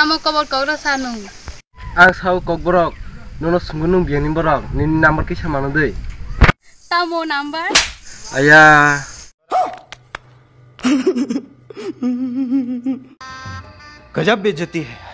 Tamo kobor kogro sanu. Ang sao kok nono sungunung biang ni borok nini number kisa mana deh Tamo number. ayah गजब बेइज्जती है